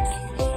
Bye.